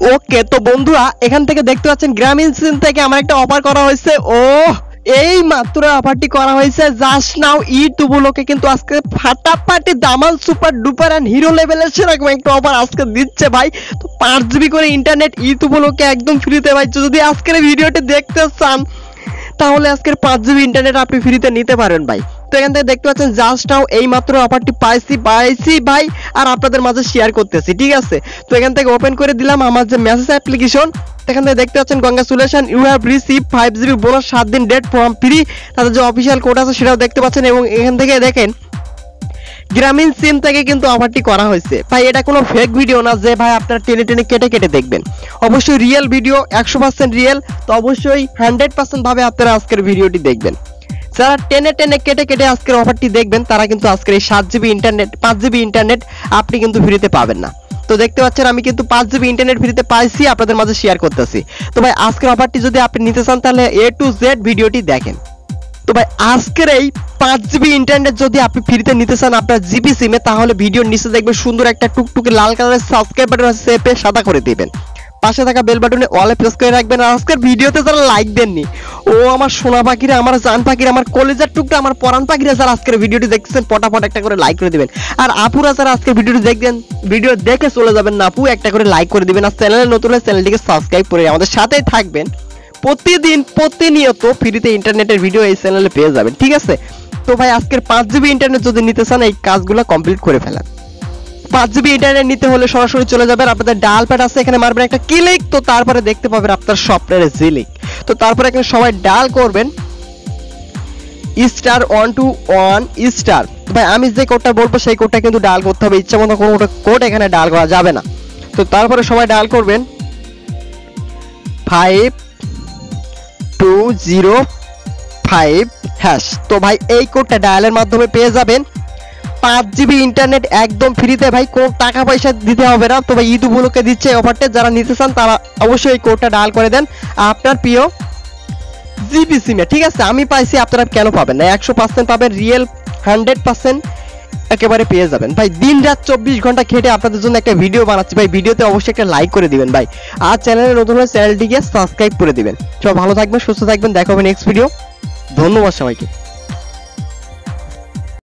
ওকে, তো বন্ধুরা, এখান থেকে দেখতে পাচ্ছেন গ্রামীণ সিম থেকে আমার একটা অফার করা হয়েছে। ও এই মাত্র অফারটি করা হয়েছে। জাস্ট নাও ই টুবুলোকে কিন্তু আজকে ফাটাফাটি দামাল সুপার ডুপার অ্যান্ড হিরো লেভেলের সেরকম একটা অফার আজকে দিচ্ছে ভাই। তো পাঁচ জিবি করে ইন্টারনেট ই টুবুলোকে একদম ফ্রিতে ভাই। যদি আজকের ভিডিওটি দেখতে চান, তাহলে আজকের পাঁচ জিবি ইন্টারনেট আপনি ফ্রিতে নিতে পারেন ভাই। তো এখান থেকে দেখতে পাচ্ছেন জাস্ট নাও এই মাত্র অফারটি পাইছি পাইছি ভাই, আর আপনাদের মাঝে শেয়ার করতেছি, ঠিক আছে? তো এখান থেকে ওপেন করে দিলাম আমার যে মেসেজ অ্যাপ্লিকেশন এখান থেকে দেখতে পাচ্ছেন congratulation you have receive five GB bonus সাত দিন ডেট ফর্ম ফ্রি তাদের যে অফিসিয়াল কোড আছে সেটাও দেখতে পাচ্ছেন এবং এখান থেকে দেখেন, গ্রামীণ সিম থেকে কিন্তু অফারটি করা হয়েছে। ভাই, এটা কোনো ফেক ভিডিও না যে ভাই আপনারা টেনে টেনে কেটে কেটে দেখবেন। অবশ্যই রিয়েল ভিডিও একশো পার্সেন্ট রিয়েল তো অবশ্যই হান্ড্রেড পার্সেন্ট ভাবে আপনারা আজকের ভিডিওটি দেখবেন। যারা টেনে টেনে কেটে কেটে আজকের অফারটি দেখবেন, তারা কিন্তু আজকের এই সাত জিবি ইন্টারনেট পাঁচ জিবি ইন্টারনেট আপনি কিন্তু ফ্রিতে পাবেন না। তো দেখতে পাচ্ছেন, আমি কিন্তু পাঁচ জিবি ইন্টারনেট ফ্রিতে পাইছি, আপনাদের মাঝে শেয়ার করতেছি। তো ভাই, আজকের অফারটি যদি আপনি নিতে চান, তাহলে এ টু জেড ভিডিওটি দেখেন। তো ভাই, আজকের এই পাঁচ জিবি ইন্টারনেট যদি আপনি ফ্রিতে নিতে চান আপনার জিবি সিমে তাহলে ভিডিওর নিচে দেখবেন সুন্দর একটা টুকটুকে লাল কালারের সাবস্ক্রাইব বাটন আছে চেপে সাদা করে দিবেন। পাশে থাকা বেল বাটনে অলে প্রেস করে রাখবেন আর আজকের ভিডিওতে যারা লাইক দেননি, ও আমার সোনা পাখিরা, আমার জান পাখিরা, আমার কলেজার টুকটা আমার পরান পাখিরা যারা আজকের ভিডিওটি দেখতেছেন, পটাপট একটা করে লাইক করে দিবেন। আর আপুরা যারা আজকের ভিডিওটি দেখবেন, ভিডিও দেখে চলে যাবেন না আপু, একটা করে লাইক করে দিবেন। আর চ্যানেলে নতুন হলে চ্যানেলটিকে সাবস্ক্রাইব করে আমাদের সাথেই থাকবেন। প্রতিদিন, প্রতিনিয়ত ফ্রিতে ইন্টারনেটের ভিডিও এই চ্যানেলে পেয়ে যাবেন, ঠিক আছে? তো ভাই, আজকের পাঁচ জিবি ইন্টারনেট যদি নিতে চান, এই কাজগুলো কমপ্লিট করে ফেলেন। পাঁচ জিবি ইন্টারনেট নিতে হলে সরাসরি চলে যাবেন। আপনাদের ডায়াল প্যাড আছে, এখানে মারবেন একটা ক্লিক তো তারপরে দেখতে পাবেন আপনার সফটওয়্যারে জিলিক তো তারপরে এখানে সবাই ডায়াল করবেন। Star one two one star ভাই, আমি যে কোডটা বলব, সেই কোডটা কিন্তু ডায়াল করতে হবে। ইচ্ছা মতো কোনো কোড এখানে ডায়াল করা যাবে না। তো তারপরে সবাই ডায়াল করবেন। Five two zero five hash তো ভাই, এই কোডটা ডায়ালের মাধ্যমে পেয়ে যাবেন। পাঁচ জিবি ইন্টারনেট একদম ফ্রিতে ভাই, কোনো টাকা পয়সা দিতে হবে না। তো ভাই ঈদ দিচ্ছে অফারটা যারা নিতে চান, তারা অবশ্যই এই কোডটা ডায়াল করে দেন। আপনার প্রিয় জিবি সিমে ঠিক আছে? আমি পাইছি, আপনারা কেন পাবেন না? একশো পার্সেন্ট পাবেন রিয়েল হান্ড্রেড পার্সেন্ট একেবারে পেয়ে যাবেন। ভাই দিন রাত চব্বিশ ঘণ্টা খেটে আপনাদের জন্য একটা ভিডিও বানাচ্ছি। ভাই ভিডিওতে অবশ্যই একটা লাইক করে দিবেন, ভাই। আর চ্যানেলে নতুন হলে চ্যানেলটিকে সাবস্ক্রাইব করে দিবেন। সব ভালো থাকবেন, সুস্থ থাকবেন। দেখা হবে নেক্সট ভিডিও ধন্যবাদ সবাইকে।